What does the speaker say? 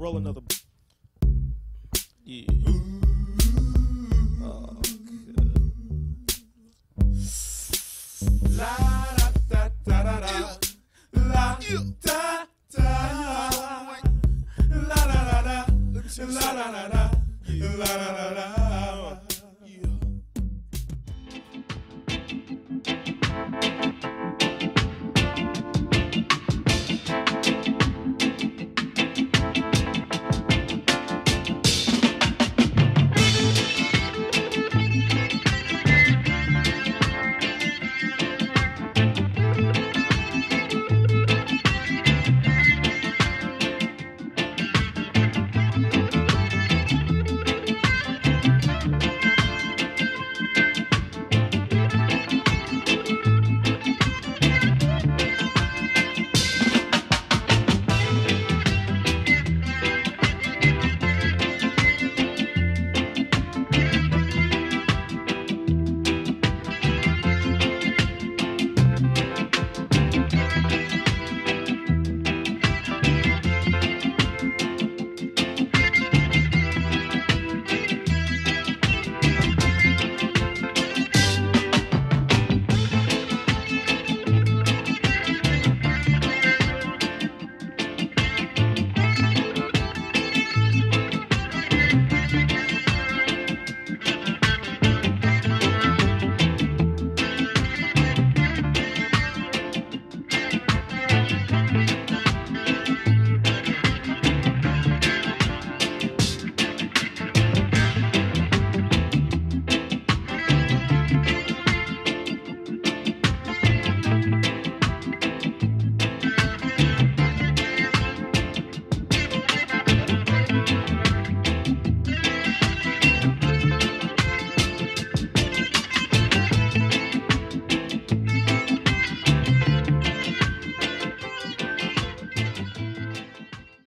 Roll another. Yeah. Oh, La da da da da. La da da. La da da da. La da da da. La da da da.